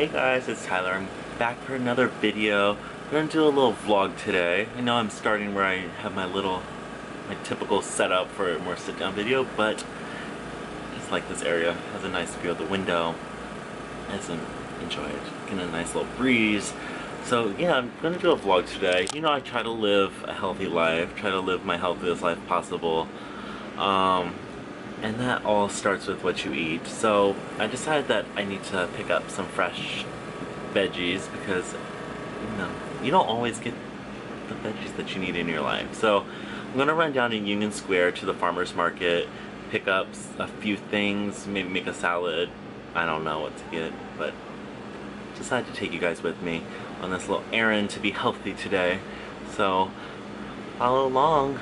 Hey guys, it's Tyler. I'm back for another video. I'm gonna do a little vlog today. I know I'm starting where I have my little, my typical setup for a more sit-down video, but just like this area has a nice view of the window. I enjoy it, getting a nice little breeze. So yeah, I'm gonna do a vlog today. You know, I try to live a healthy life, try to live my healthiest life possible. Um, and that all starts with what you eat. So I decided that I need to pick up some fresh veggies because you know you don't always get the veggies that you need in your life. So I'm gonna run down to Union Square to the farmers market, pick up a few things, maybe make a salad. I don't know what to get, but decided to take you guys with me on this little errand to be healthy today. So follow along.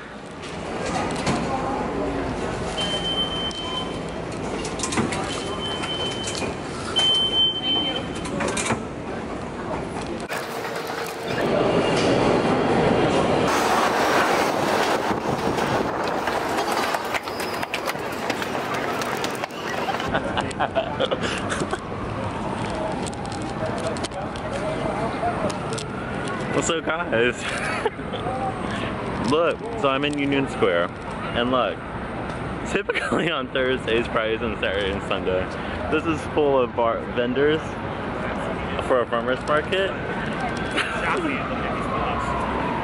Up guys? look, so I'm in Union Square and look, typically on Thursdays, Fridays, and Saturday and Sunday, this is full of bar vendors for a farmer's market.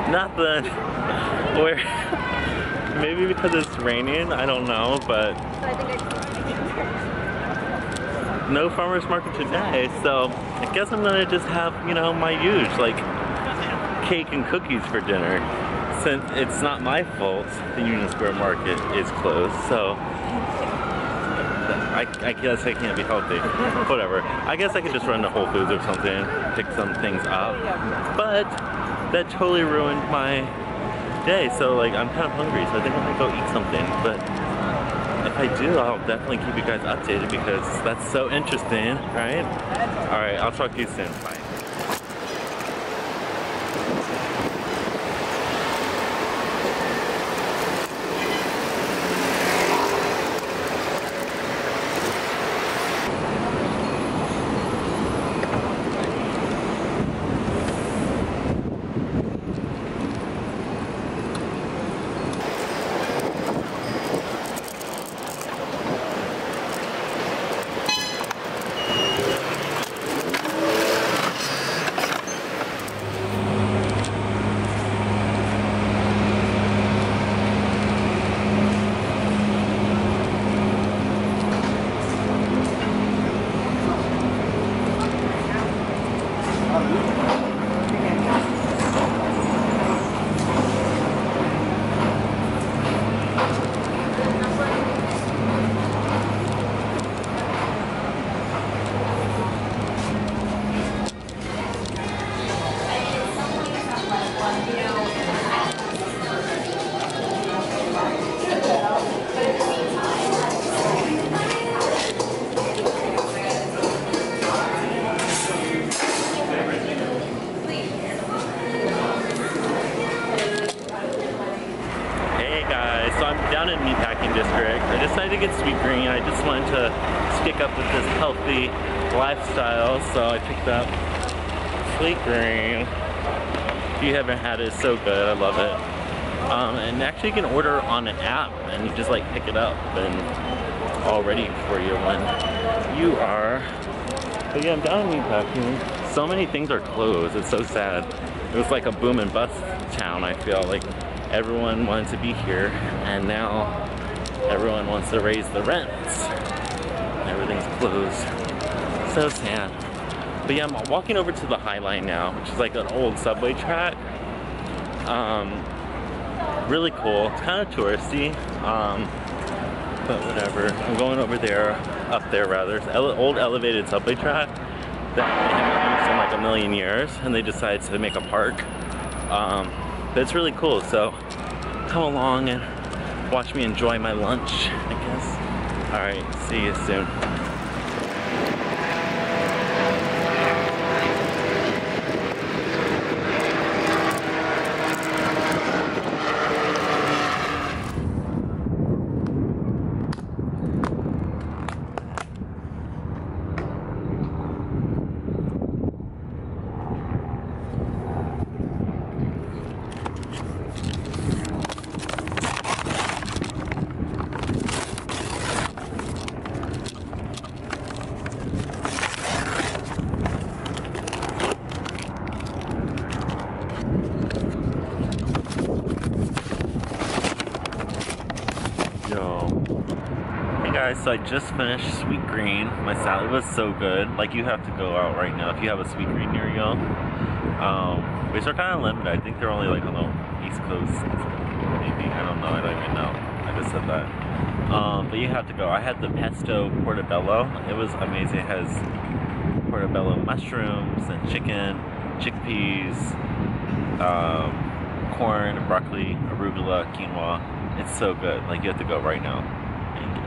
Nothing. Where maybe because it's raining, I don't know, but no farmer's market today, so I guess I'm gonna just have, you know, my huge, like, cake and cookies for dinner. Since it's not my fault the Union Square Market is closed, so I, I guess I can't be healthy. Whatever. I guess I could just run to Whole Foods or something, pick some things up. But that totally ruined my day, so like I'm kind of hungry, so I think I'm gonna go eat something. But if I do, I'll definitely keep you guys updated because that's so interesting, right? All right, I'll talk to you soon. Bye. Hey guys, so I'm down in Meatpacking District. I decided to get Sweetgreen. I just wanted to stick up with this healthy lifestyle, so I picked up Sweetgreen. If you haven't had it, it's so good. I love it. Um, and actually you can order on an app and you just like pick it up and all ready for you when you are. But yeah, I'm down in Meatpacking. So many things are closed. It's so sad. It was like a boom and bust town, I feel like everyone wanted to be here and now everyone wants to raise the rents. Everything's closed. So sad. But yeah, I'm walking over to the High Line now, which is like an old subway track. Um, really cool. It's kind of touristy, um, but whatever. I'm going over there, up there rather. It's ele old elevated subway track that used in like a million years, and they decided to make a park. Um, but it's really cool, so come along and watch me enjoy my lunch, I guess. All right, see you soon. Guys, so I just finished Sweetgreen. My salad was so good. Like you have to go out right now if you have a Sweetgreen near you. Um, which are kind of limited. I think they're only like on the East Coast. Maybe I don't know. I don't even know. I just said that. Um, but you have to go. I had the pesto portobello. It was amazing. It has portobello mushrooms and chicken, chickpeas, um, corn, broccoli, arugula, quinoa. It's so good. Like you have to go right now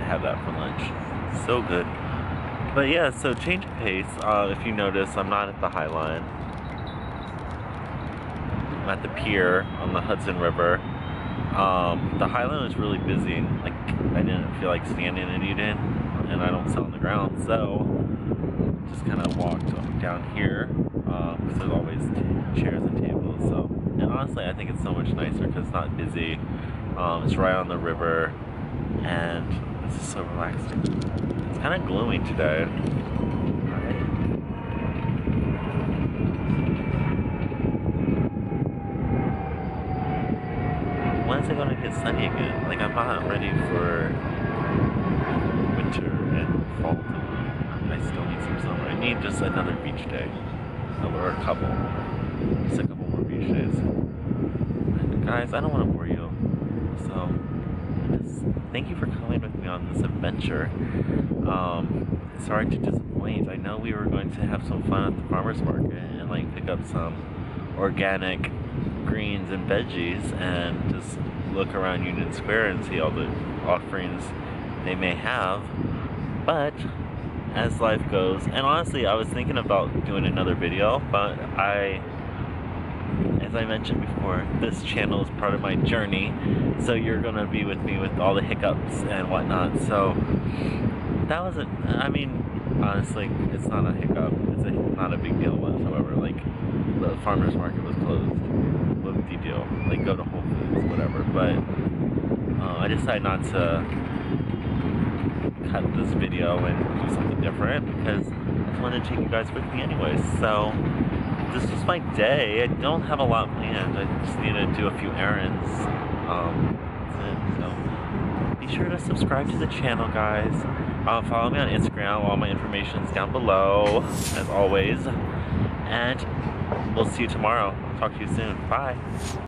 have that for lunch. So good. But yeah, so change of pace. Uh, if you notice, I'm not at the High Line. I'm at the pier on the Hudson River. Um, the High Line was really busy. Like I didn't feel like standing and eating, and I don't sit on the ground, so just kind of walked down here because um, there's always chairs and tables. So, and honestly, I think it's so much nicer because it's not busy. Um, it's right on the river, and it's just so relaxing. It's kind of gloomy today. When is it going to get sunny again? Like, I'm not ready for winter and fall I still need some summer. I need just another beach day. Or a couple. Just a couple more beach days. And guys, I don't want to bore you. So, thank you for coming with me on this adventure. Um, sorry to disappoint. I know we were going to have some fun at the farmer's market and like pick up some organic greens and veggies and just look around Union Square and see all the offerings they may have. But as life goes, and honestly, I was thinking about doing another video, but I, as I mentioned before, this channel is part of my journey, so you're gonna be with me with all the hiccups and whatnot. So that wasn't. I mean, honestly, it's not a hiccup. It's a, not a big deal whatsoever. Like the farmers market was closed. What the deal? Like go to Whole Foods, whatever. But uh, I decided not to cut this video and do something different because I wanted to take you guys with me anyways. So this is my day. I don't have a lot planned. I just need to do a few errands. Um, so be sure to subscribe to the channel, guys. Uh, follow me on Instagram. All my information is down below, as always. And we'll see you tomorrow. Talk to you soon. Bye.